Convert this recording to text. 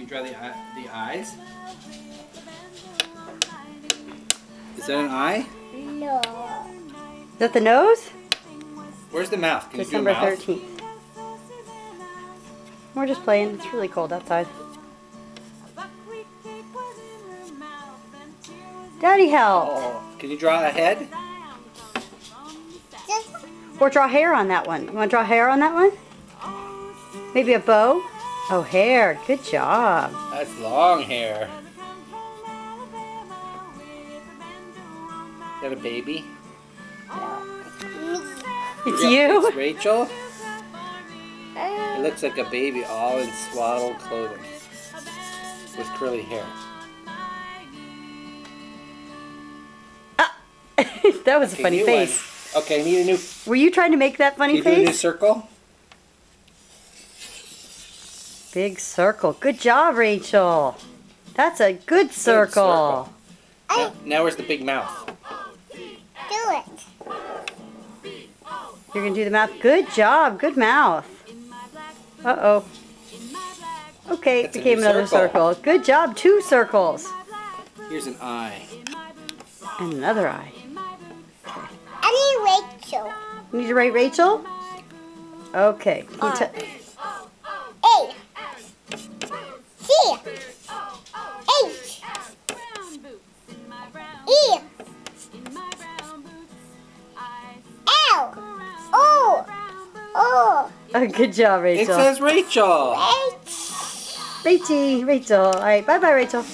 you draw the eye, the eyes? Is that an eye? No. Is that the nose? Where's the mouth? Can December you do a mouth? 13th. We're just playing. It's really cold outside. Daddy help. Oh, can you draw a head? Just Or draw hair on that one. You want to draw hair on that one? Maybe a bow? Oh, hair. Good job. That's long hair. Is that a baby? It's Yeah, you? It's Rachel. It uh, looks like a baby all in swaddled clothing with curly hair. that was a funny face. one. Okay, I need a new. Were you trying to make that funny face? a new circle? Big circle. Good job, Rachel. That's a good circle. Now, now where's the big mouth? do it. You're going to do the mouth. Good job. Good mouth. Uh-oh. Okay, it That's a became another circle. circle. Good job. Two circles. Here's an eye. And another eye. I need Rachel. You need to write Rachel? Okay. Oh, good job, Rachel. It Rachel. says Rachel. H. Rachie, Rachel. All right, bye-bye, Rachel.